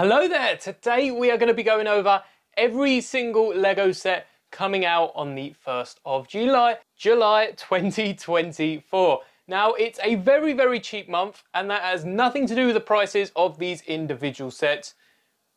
Hello there, today we are going to be going over every single LEGO set coming out on the 1st of July, July 2024. Now it's a very, very cheap month and that has nothing to do with the prices of these individual sets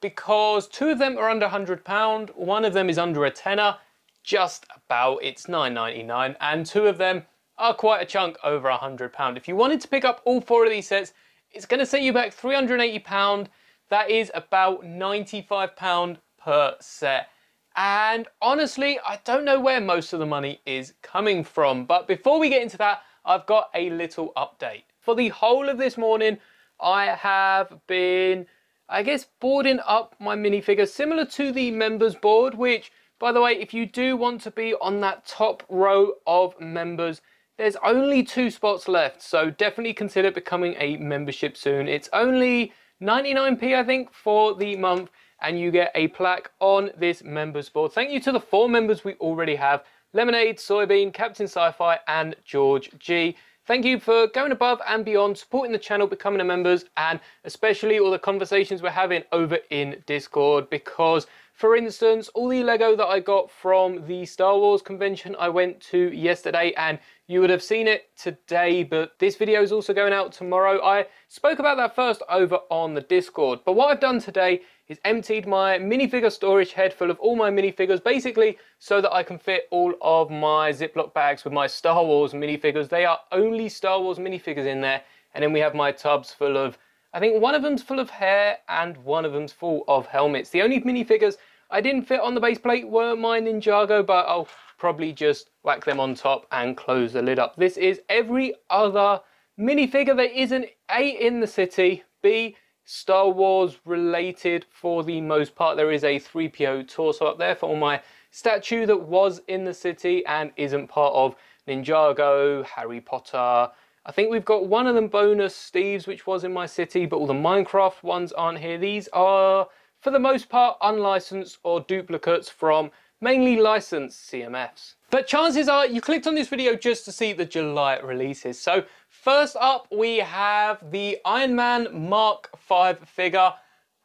because two of them are under £100, one of them is under a tenner, just about, it's 9.99, and two of them are quite a chunk over £100. If you wanted to pick up all four of these sets, it's going to set you back £380 that is about £95 per set. And honestly, I don't know where most of the money is coming from. But before we get into that, I've got a little update. For the whole of this morning, I have been, I guess, boarding up my minifigure, similar to the members board, which, by the way, if you do want to be on that top row of members, there's only two spots left. So definitely consider becoming a membership soon. It's only 99p I think for the month and you get a plaque on this members board. Thank you to the four members we already have, Lemonade, Soybean, Captain Sci-Fi and George G. Thank you for going above and beyond, supporting the channel, becoming a members, and especially all the conversations we're having over in Discord because for instance, all the Lego that I got from the Star Wars convention I went to yesterday, and you would have seen it today, but this video is also going out tomorrow. I spoke about that first over on the Discord, but what I've done today is emptied my minifigure storage head full of all my minifigures, basically so that I can fit all of my Ziploc bags with my Star Wars minifigures. They are only Star Wars minifigures in there, and then we have my tubs full of I think one of them's full of hair and one of them's full of helmets. The only minifigures I didn't fit on the base plate were my Ninjago, but I'll probably just whack them on top and close the lid up. This is every other minifigure that isn't A, in the city, B, Star Wars related for the most part. There is a 3PO torso up there for my statue that was in the city and isn't part of Ninjago, Harry Potter, I think we've got one of them bonus Steves, which was in my city, but all the Minecraft ones aren't here. These are, for the most part, unlicensed or duplicates from mainly licensed CMFs. But chances are you clicked on this video just to see the July releases. So first up, we have the Iron Man Mark V figure.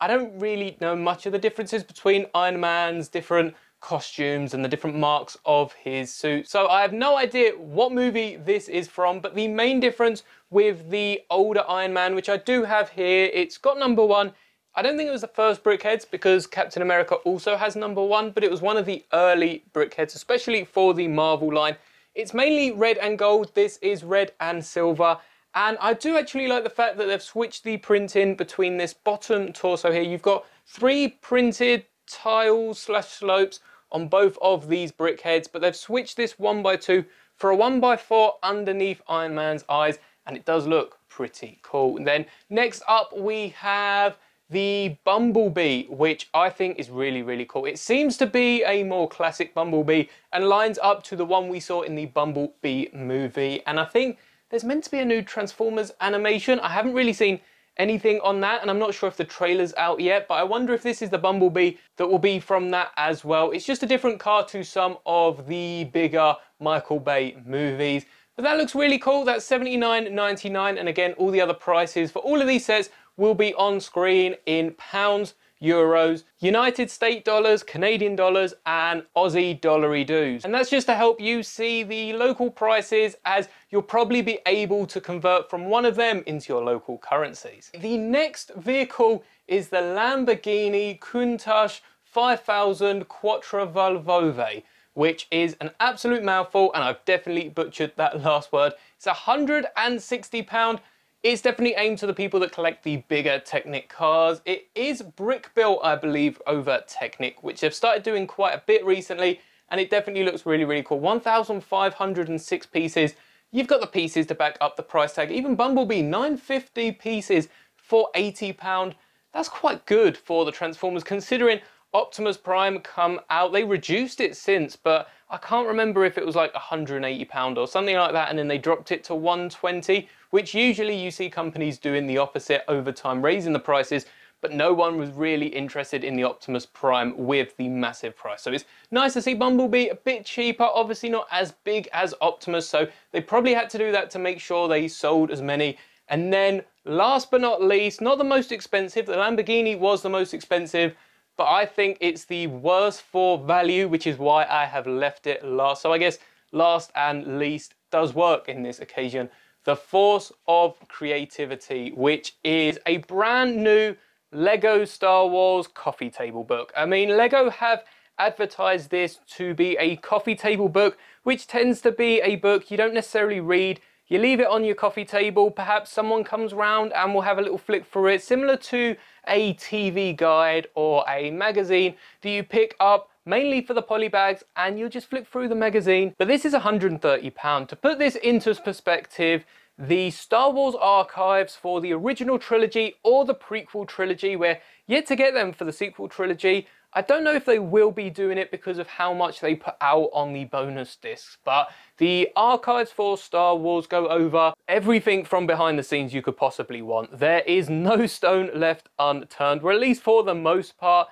I don't really know much of the differences between Iron Man's different costumes and the different marks of his suit. So I have no idea what movie this is from, but the main difference with the older Iron Man, which I do have here, it's got number one. I don't think it was the first BrickHeadz because Captain America also has number one, but it was one of the early BrickHeadz, especially for the Marvel line. It's mainly red and gold. This is red and silver. And I do actually like the fact that they've switched the printing between this bottom torso here. You've got three printed tiles slash slopes on both of these brick heads, but they've switched this one by two for a one by four underneath Iron Man's eyes, and it does look pretty cool. And then next up we have the Bumblebee, which I think is really, really cool. It seems to be a more classic Bumblebee and lines up to the one we saw in the Bumblebee movie. And I think there's meant to be a new Transformers animation. I haven't really seen anything on that and I'm not sure if the trailer's out yet but I wonder if this is the Bumblebee that will be from that as well. It's just a different car to some of the bigger Michael Bay movies. But that looks really cool. That's $79.99 and again all the other prices for all of these sets will be on screen in pounds euros, United States dollars, Canadian dollars, and Aussie dollary dues. And that's just to help you see the local prices as you'll probably be able to convert from one of them into your local currencies. The next vehicle is the Lamborghini Countach 5000 Quattrovalvole which is an absolute mouthful and I've definitely butchered that last word. It's 160 pound it's definitely aimed to the people that collect the bigger Technic cars. It is brick built, I believe, over Technic, which they've started doing quite a bit recently, and it definitely looks really, really cool. 1,506 pieces. You've got the pieces to back up the price tag. Even Bumblebee, 950 pieces for £80. That's quite good for the Transformers, considering Optimus Prime come out. They reduced it since, but I can't remember if it was like £180 or something like that, and then they dropped it to 120 which usually you see companies doing the opposite over time, raising the prices, but no one was really interested in the Optimus Prime with the massive price. So it's nice to see Bumblebee a bit cheaper, obviously not as big as Optimus, so they probably had to do that to make sure they sold as many. And then last but not least, not the most expensive, the Lamborghini was the most expensive, but I think it's the worst for value, which is why I have left it last. So I guess last and least does work in this occasion. The Force of Creativity, which is a brand new Lego Star Wars coffee table book. I mean, Lego have advertised this to be a coffee table book, which tends to be a book you don't necessarily read. You leave it on your coffee table, perhaps someone comes round and will have a little flick through it, similar to a TV guide or a magazine that you pick up mainly for the poly bags and you'll just flip through the magazine. But this is £130. To put this into perspective, the Star Wars archives for the original trilogy or the prequel trilogy, we're yet to get them for the sequel trilogy, I don't know if they will be doing it because of how much they put out on the bonus discs, but the archives for Star Wars go over everything from behind the scenes you could possibly want. There is no stone left unturned, or at least for the most part.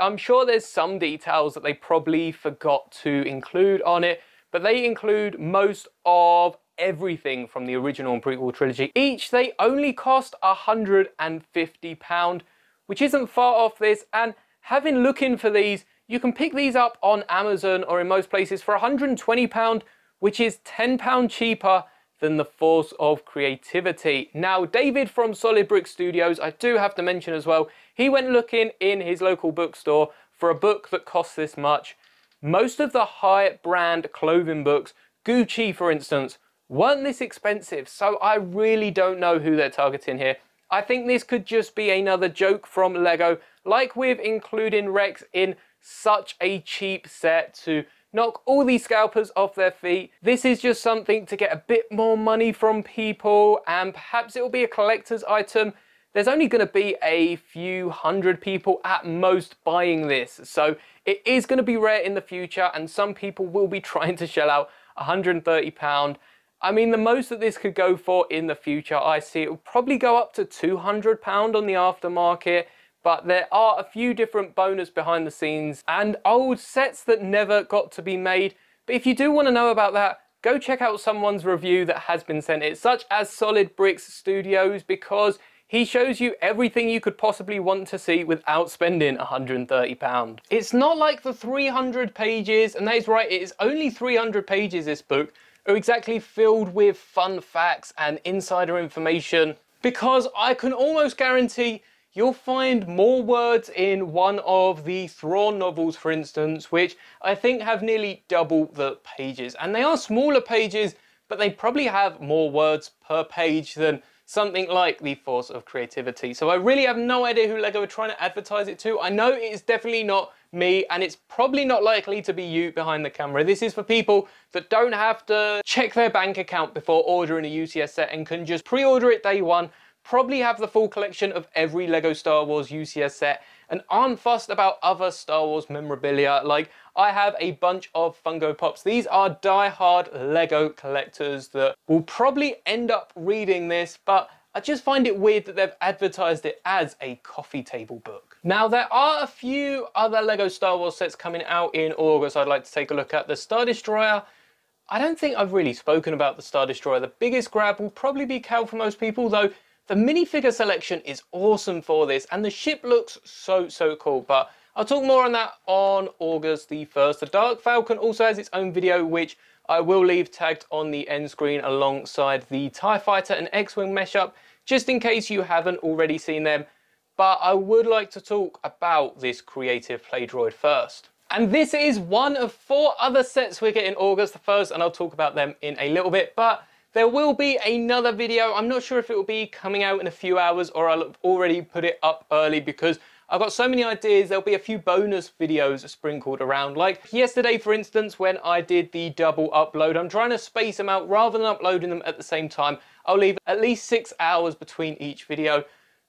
I'm sure there's some details that they probably forgot to include on it, but they include most of everything from the original and prequel trilogy. Each, they only cost £150, which isn't far off this, and having looking for these, you can pick these up on Amazon or in most places for £120, which is £10 cheaper than the Force of Creativity. Now, David from Solid Brick Studios, I do have to mention as well, he went looking in his local bookstore for a book that costs this much. Most of the high brand clothing books, Gucci for instance, weren't this expensive, so I really don't know who they're targeting here. I think this could just be another joke from LEGO, like with including Rex in such a cheap set to knock all these scalpers off their feet. This is just something to get a bit more money from people and perhaps it will be a collector's item. There's only going to be a few hundred people at most buying this, so it is going to be rare in the future and some people will be trying to shell out £130 I mean, the most that this could go for in the future, I see it will probably go up to £200 on the aftermarket, but there are a few different bonus behind the scenes and old sets that never got to be made. But if you do want to know about that, go check out someone's review that has been sent it, such as Solid Bricks Studios, because he shows you everything you could possibly want to see without spending £130. It's not like the 300 pages, and that is right, it is only 300 pages this book, are exactly filled with fun facts and insider information because I can almost guarantee you'll find more words in one of the Thrawn novels, for instance, which I think have nearly double the pages. And they are smaller pages, but they probably have more words per page than something like the Force of Creativity. So I really have no idea who LEGO are trying to advertise it to. I know it is definitely not me, and it's probably not likely to be you behind the camera. This is for people that don't have to check their bank account before ordering a UCS set and can just pre-order it day one, probably have the full collection of every LEGO Star Wars UCS set, and aren't fussed about other Star Wars memorabilia. Like, I have a bunch of Funko Pops. These are die-hard LEGO collectors that will probably end up reading this, but I just find it weird that they've advertised it as a coffee table book. Now there are a few other LEGO Star Wars sets coming out in August I'd like to take a look at. The Star Destroyer, I don't think I've really spoken about the Star Destroyer. The biggest grab will probably be Cal for most people though. The minifigure selection is awesome for this and the ship looks so, so cool. But I'll talk more on that on August the 1st. The Dark Falcon also has its own video which I will leave tagged on the end screen alongside the TIE Fighter and X-Wing mesh-up, just in case you haven't already seen them. But I would like to talk about this creative play droid first. And this is one of four other sets we get in August the 1st, and I'll talk about them in a little bit. But there will be another video. I'm not sure if it will be coming out in a few hours or I'll already put it up early because I've got so many ideas, there'll be a few bonus videos sprinkled around. Like yesterday, for instance, when I did the double upload, I'm trying to space them out rather than uploading them at the same time. I'll leave at least six hours between each video.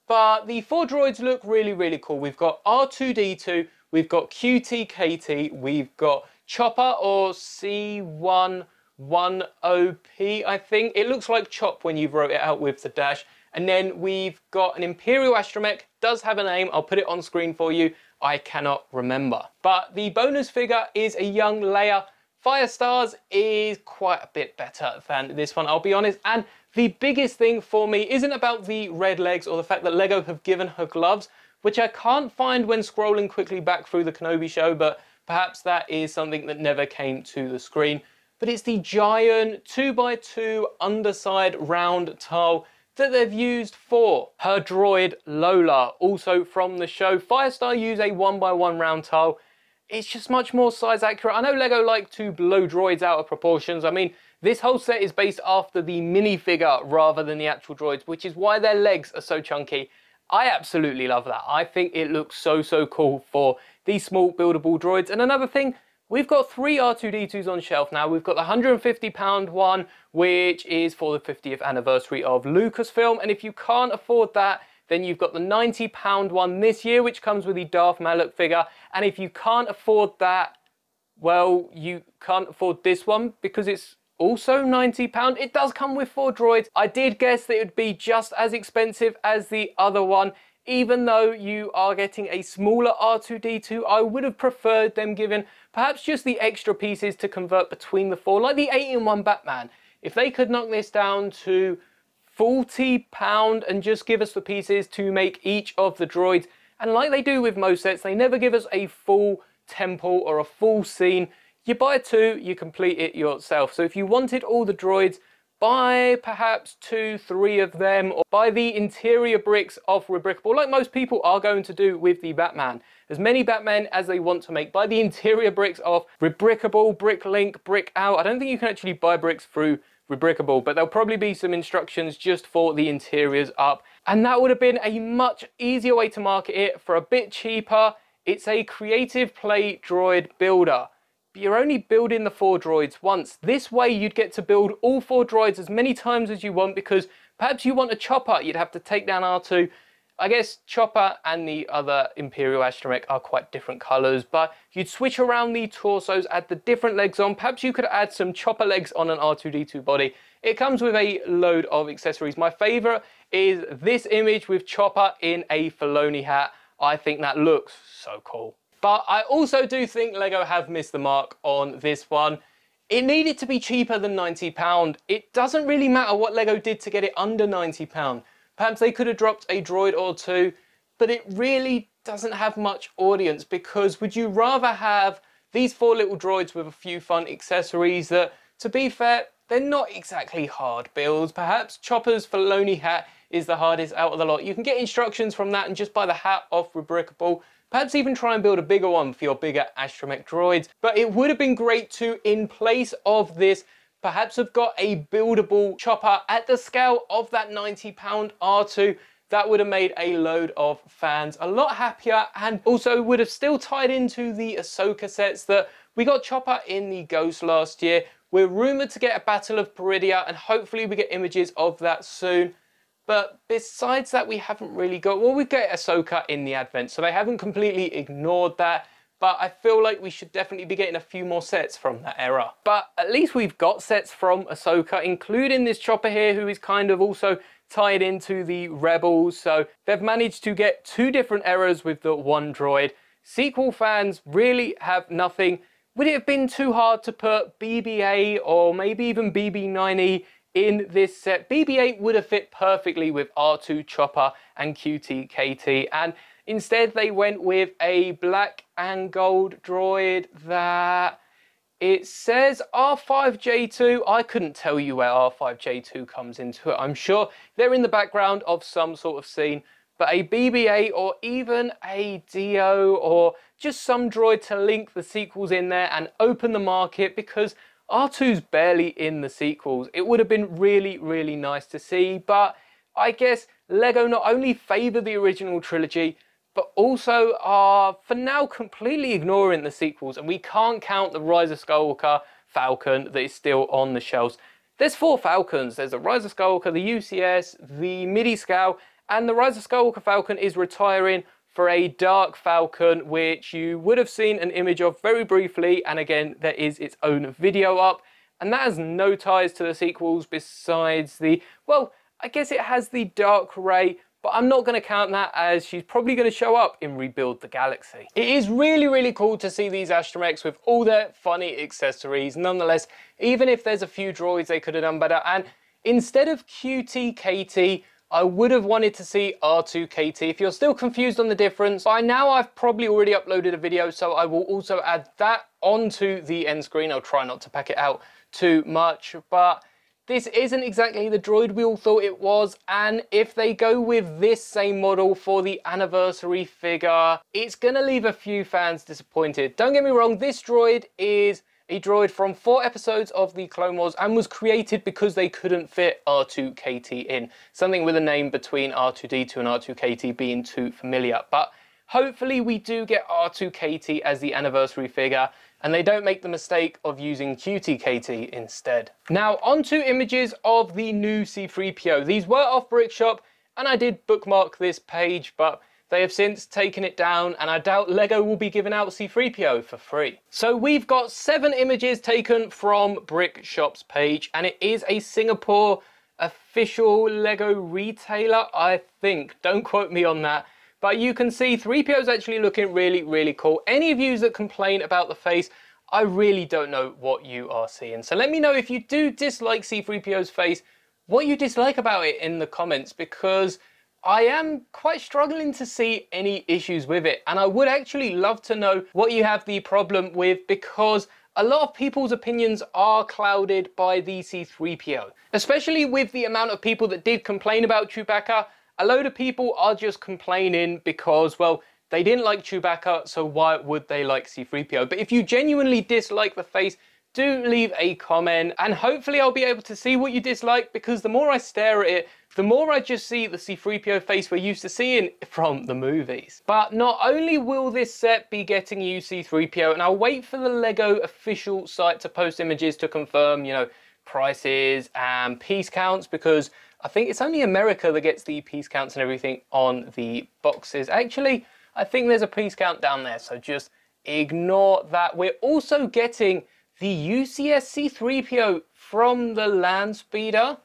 But the four droids look really, really cool. We've got R2-D2, we've got QTKT, we've got Chopper or C110P, I think. It looks like Chop when you wrote it out with the dash. And then we've got an Imperial Astromech, does have a name, I'll put it on screen for you, I cannot remember. But the bonus figure is a young Leia. Firestars is quite a bit better than this one, I'll be honest. And The biggest thing for me isn't about the red legs or the fact that LEGO have given her gloves, which I can't find when scrolling quickly back through the Kenobi show, but perhaps that is something that never came to the screen. But it's the giant 2x2 underside round tile that they've used for her droid Lola, also from the show. Firestar use a 1x1 round tile. It's just much more size accurate. I know LEGO like to blow droids out of proportions. I mean, this whole set is based after the minifigure rather than the actual droids, which is why their legs are so chunky. I absolutely love that. I think it looks so, so cool for these small buildable droids. And another thing, we've got three R2-D2s on shelf now. We've got the 150 pound one, which is for the 50th anniversary of Lucasfilm. And if you can't afford that, then you've got the 90 pound one this year, which comes with the Darth Malak figure. And if you can't afford that, well, you can't afford this one because it's also £90. It does come with four droids. I did guess that it would be just as expensive as the other one. Even though you are getting a smaller R2-D2, I would have preferred them given perhaps just the extra pieces to convert between the four, like the 8-in-1 Batman. If they could knock this down to £40 and just give us the pieces to make each of the droids, and like they do with most sets, they never give us a full temple or a full scene. You buy two, you complete it yourself. So if you wanted all the droids, buy perhaps two, three of them, or buy the interior bricks of Rebrickable, like most people are going to do with the Batman. As many Batmen as they want to make. Buy the interior bricks of Rebrickable, Bricklink, Brick Owl. I don't think you can actually buy bricks through Rebrickable, but there'll probably be some instructions just for the interiors up. And that would have been a much easier way to market it for a bit cheaper. It's a creative play droid builder but you're only building the four droids once. This way you'd get to build all four droids as many times as you want because perhaps you want a chopper, you'd have to take down R2. I guess Chopper and the other Imperial Astromech are quite different colours, but you'd switch around the torsos, add the different legs on. Perhaps you could add some Chopper legs on an R2-D2 body. It comes with a load of accessories. My favourite is this image with Chopper in a Filoni hat. I think that looks so cool. But I also do think LEGO have missed the mark on this one. It needed to be cheaper than £90. It doesn't really matter what LEGO did to get it under £90. Perhaps they could have dropped a droid or two, but it really doesn't have much audience because would you rather have these four little droids with a few fun accessories that, to be fair, they're not exactly hard builds. Perhaps Chopper's Filoni hat is the hardest out of the lot. You can get instructions from that and just buy the hat off Rebrickable. Perhaps even try and build a bigger one for your bigger astromech droids. But it would have been great to, in place of this, perhaps have got a buildable chopper at the scale of that 90 pound R2 that would have made a load of fans a lot happier and also would have still tied into the Ahsoka sets that we got Chopper in the Ghost last year. We're rumoured to get a Battle of Peridea and hopefully we get images of that soon. But besides that, we haven't really got, well, we get Ahsoka in the Advent, so they haven't completely ignored that. But I feel like we should definitely be getting a few more sets from that era. But at least we've got sets from Ahsoka, including this chopper here, who is kind of also tied into the Rebels. So they've managed to get two different eras with the one droid. Sequel fans really have nothing. Would it have been too hard to put BB-8 or maybe even BB-9E in this set. BB-8 would have fit perfectly with R2 Chopper and QT-KT and instead they went with a black and gold droid that it says R5J2. I couldn't tell you where R5J2 comes into it. I'm sure they're in the background of some sort of scene, but a BB-8 or even a D-O or just some droid to link the sequels in there and open the market because R2's barely in the sequels. It would have been really, really nice to see, but I guess LEGO not only favour the original trilogy, but also are for now completely ignoring the sequels, and we can't count the Rise of Skywalker Falcon that is still on the shelves. There's four Falcons. There's the Rise of Skywalker, the UCS, the MIDI Scout, and the Rise of Skywalker Falcon is retiring for a Dark Falcon, which you would have seen an image of very briefly, and again, there is its own video up, and that has no ties to the sequels besides the, well, I guess it has the Dark Rey but I'm not going to count that as she's probably going to show up in Rebuild the Galaxy. It is really, really cool to see these astromechs with all their funny accessories. Nonetheless, even if there's a few droids they could have done better, and Instead of QT, QTKT, I would have wanted to see R2KT. If you're still confused on the difference, by now I've probably already uploaded a video, so I will also add that onto the end screen. I'll try not to pack it out too much, but this isn't exactly the droid we all thought it was, and if they go with this same model for the anniversary figure, it's gonna leave a few fans disappointed. Don't get me wrong, this droid is a droid from four episodes of the Clone Wars and was created because they couldn't fit R2KT in. Something with a name between R2D2 and R2KT being too familiar. But hopefully we do get R2KT as the anniversary figure and they don't make the mistake of using QTKT instead. Now onto images of the new C3PO. These were off Brickshop and I did bookmark this page but they have since taken it down and I doubt LEGO will be giving out C3PO for free. So we've got seven images taken from Brick Shop's page and it is a Singapore official LEGO retailer, I think. Don't quote me on that. But you can see 3PO is actually looking really, really cool. Any of you that complain about the face, I really don't know what you are seeing. So let me know if you do dislike C3PO's face, what you dislike about it in the comments because I am quite struggling to see any issues with it. And I would actually love to know what you have the problem with because a lot of people's opinions are clouded by the C3PO, especially with the amount of people that did complain about Chewbacca a load of people are just complaining because, well, they didn't like Chewbacca, so why would they like C-3PO? But if you genuinely dislike the face, do leave a comment and hopefully I'll be able to see what you dislike because the more I stare at it, the more I just see the C-3PO face we're used to seeing from the movies. But not only will this set be getting you C-3PO, and I'll wait for the LEGO official site to post images to confirm, you know, prices and piece counts because I think it's only America that gets the piece counts and everything on the boxes. Actually, I think there's a piece count down there, so just ignore that. We're also getting the UCS C3PO from the Land Speeder,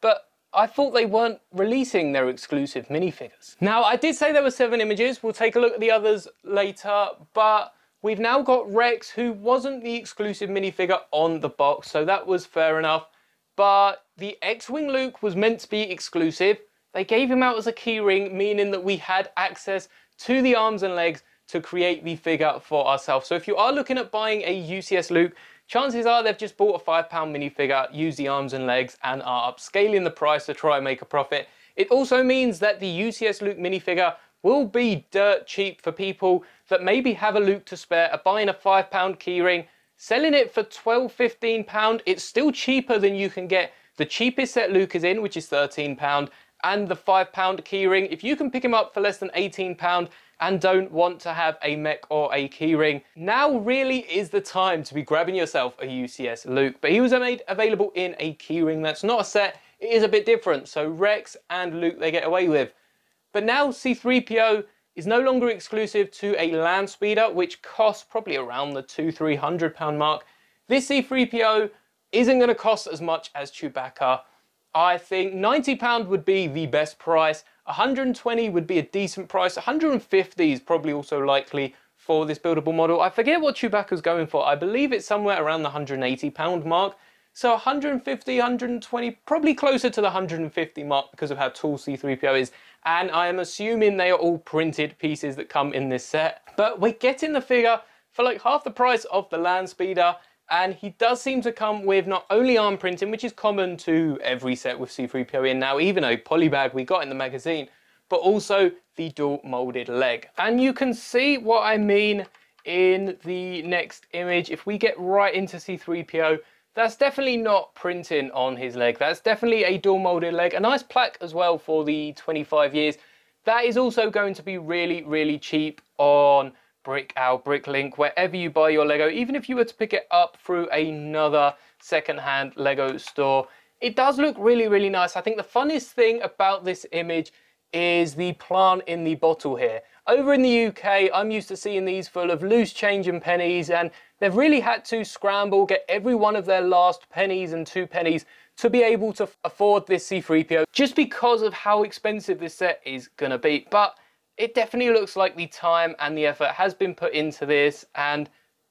but I thought they weren't releasing their exclusive minifigures. Now, I did say there were seven images. We'll take a look at the others later, but we've now got Rex, who wasn't the exclusive minifigure on the box, so that was fair enough but the X-Wing Luke was meant to be exclusive. They gave him out as a keyring, meaning that we had access to the arms and legs to create the figure for ourselves. So if you are looking at buying a UCS Luke, chances are they've just bought a five pound minifigure, used the arms and legs, and are upscaling the price to try and make a profit. It also means that the UCS Luke minifigure will be dirt cheap for people that maybe have a Luke to spare, are buying a five pound keyring, Selling it for 12, 15 pound, it's still cheaper than you can get the cheapest set Luke is in, which is 13 pound, and the five pound keyring. If you can pick him up for less than 18 pound and don't want to have a mech or a keyring, now really is the time to be grabbing yourself a UCS Luke. But he was made available in a keyring that's not a set, it is a bit different. So Rex and Luke they get away with. But now C3PO is no longer exclusive to a land speeder, which costs probably around the two, three hundred pound mark. This C3PO isn't going to cost as much as Chewbacca. I think 90 pound would be the best price. 120 would be a decent price. 150 is probably also likely for this buildable model. I forget what Chewbacca's going for. I believe it's somewhere around the 180 pound mark. So 150, 120, probably closer to the 150 mark because of how tall C3PO is. And I am assuming they are all printed pieces that come in this set. But we're getting the figure for like half the price of the Land Speeder. And he does seem to come with not only arm printing, which is common to every set with C3PO in now, even a polybag we got in the magazine, but also the dual molded leg. And you can see what I mean in the next image. If we get right into C3PO, that's definitely not printing on his leg. That's definitely a dual molded leg. A nice plaque as well for the 25 years. That is also going to be really, really cheap on Brick Owl, Bricklink, wherever you buy your Lego. Even if you were to pick it up through another second-hand Lego store, it does look really, really nice. I think the funniest thing about this image is the plant in the bottle here. Over in the UK, I'm used to seeing these full of loose change and pennies, and they've really had to scramble, get every one of their last pennies and two pennies to be able to afford this C3PO, just because of how expensive this set is gonna be. But it definitely looks like the time and the effort has been put into this, and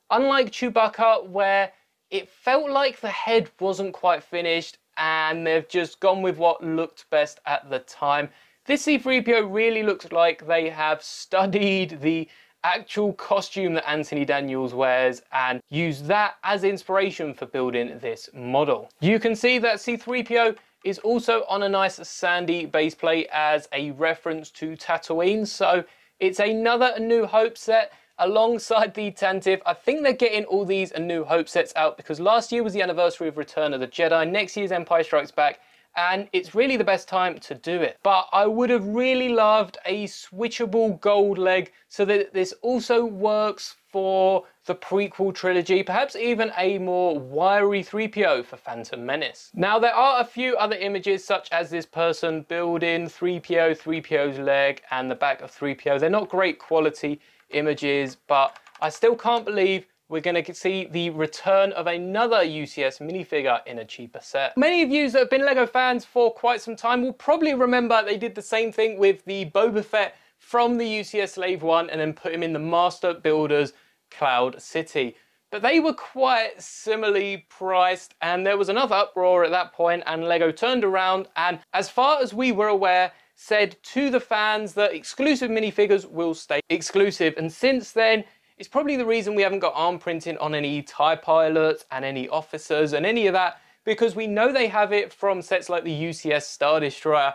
unlike Chewbacca, where it felt like the head wasn't quite finished, and they've just gone with what looked best at the time. This C3PO really looks like they have studied the actual costume that Anthony Daniels wears and used that as inspiration for building this model. You can see that C3PO is also on a nice sandy base plate as a reference to Tatooine. So it's another New Hope set alongside the Tantive. I think they're getting all these New Hope sets out because last year was the anniversary of Return of the Jedi. Next year's Empire Strikes Back and it's really the best time to do it. But I would have really loved a switchable gold leg so that this also works for the prequel trilogy, perhaps even a more wiry 3PO for Phantom Menace. Now there are a few other images such as this person building 3PO, 3PO's leg and the back of 3PO. They're not great quality images, but I still can't believe we're going to see the return of another UCS minifigure in a cheaper set. Many of you that have been LEGO fans for quite some time will probably remember they did the same thing with the Boba Fett from the UCS Slave 1 and then put him in the Master Builders Cloud City. But they were quite similarly priced and there was another uproar at that point and LEGO turned around and as far as we were aware, said to the fans that exclusive minifigures will stay exclusive. And since then, it's probably the reason we haven't got arm printing on any TIE pilots and any officers and any of that, because we know they have it from sets like the UCS Star Destroyer,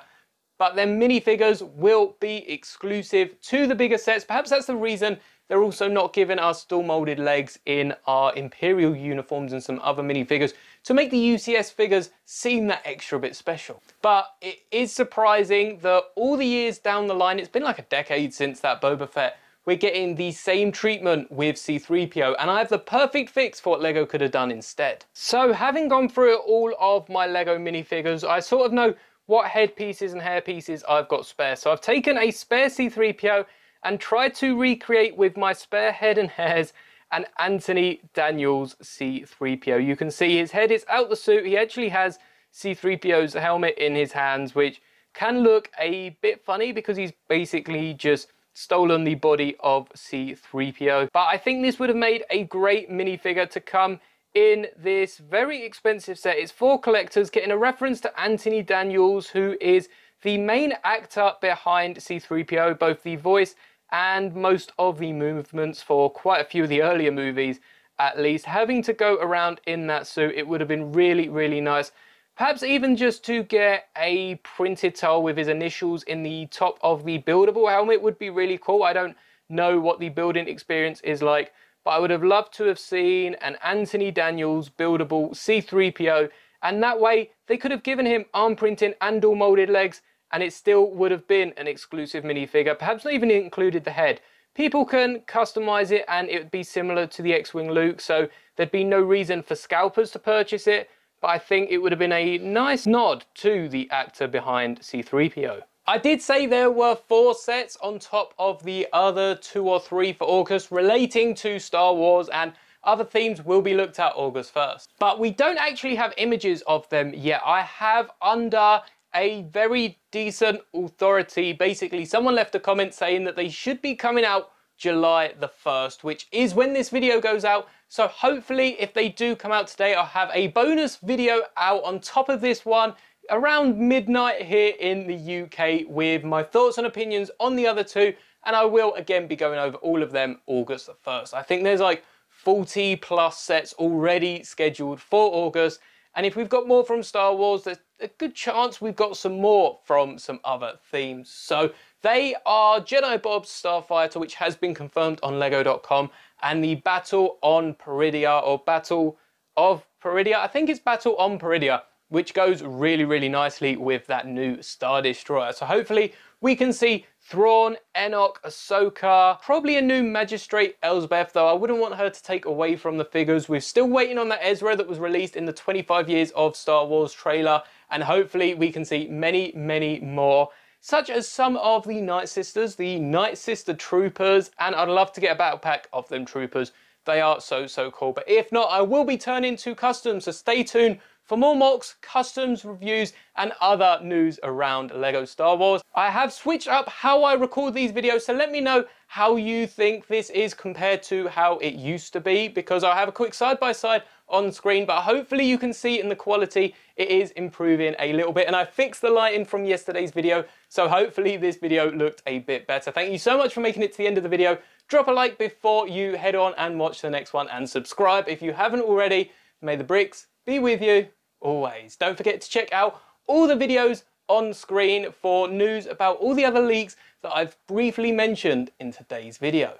but their minifigures will be exclusive to the bigger sets. Perhaps that's the reason they're also not giving us dual molded legs in our Imperial uniforms and some other minifigures to make the UCS figures seem that extra bit special. But it is surprising that all the years down the line, it's been like a decade since that Boba Fett we're getting the same treatment with C3PO and I have the perfect fix for what LEGO could have done instead. So having gone through all of my LEGO minifigures, I sort of know what head pieces and hair pieces I've got spare. So I've taken a spare C3PO and tried to recreate with my spare head and hairs an Anthony Daniels C3PO. You can see his head is out the suit. He actually has C3PO's helmet in his hands, which can look a bit funny because he's basically just stolen the body of C-3PO. But I think this would have made a great minifigure to come in this very expensive set. It's for collectors, getting a reference to Anthony Daniels, who is the main actor behind C-3PO, both the voice and most of the movements for quite a few of the earlier movies at least. Having to go around in that suit, it would have been really, really nice Perhaps even just to get a printed towel with his initials in the top of the buildable helmet would be really cool. I don't know what the building experience is like, but I would have loved to have seen an Anthony Daniels buildable C3PO, and that way they could have given him arm printing and all molded legs, and it still would have been an exclusive minifigure, perhaps not even included the head. People can customize it and it would be similar to the X-Wing Luke, so there'd be no reason for scalpers to purchase it, but I think it would have been a nice nod to the actor behind C-3PO. I did say there were four sets on top of the other two or three for August relating to Star Wars and other themes will be looked at August 1st. But we don't actually have images of them yet. I have under a very decent authority, basically someone left a comment saying that they should be coming out July the 1st, which is when this video goes out. So hopefully if they do come out today, I'll have a bonus video out on top of this one around midnight here in the UK with my thoughts and opinions on the other two. And I will again be going over all of them August the 1st. I think there's like 40 plus sets already scheduled for August. And if we've got more from Star Wars, there's a good chance we've got some more from some other themes. So they are Jedi Bob's Starfighter, which has been confirmed on Lego.com, and the Battle on Peridea, or Battle of Peridea. I think it's Battle on Peridea, which goes really, really nicely with that new Star Destroyer. So hopefully we can see Thrawn, Enoch, Ahsoka, probably a new Magistrate Elsbeth, though I wouldn't want her to take away from the figures. We're still waiting on that Ezra that was released in the 25 years of Star Wars trailer, and hopefully we can see many, many more such as some of the Night Sisters, the Night Sister Troopers, and I'd love to get a battle pack of them Troopers. They are so, so cool. But if not, I will be turning to customs, so stay tuned for more MOCs, customs, reviews, and other news around LEGO Star Wars. I have switched up how I record these videos, so let me know how you think this is compared to how it used to be, because I'll have a quick side-by-side -side on screen, but hopefully you can see in the quality it is improving a little bit. And I fixed the lighting from yesterday's video, so hopefully this video looked a bit better. Thank you so much for making it to the end of the video. Drop a like before you head on and watch the next one and subscribe if you haven't already. May the bricks be with you always. Don't forget to check out all the videos on screen for news about all the other leaks that I've briefly mentioned in today's video.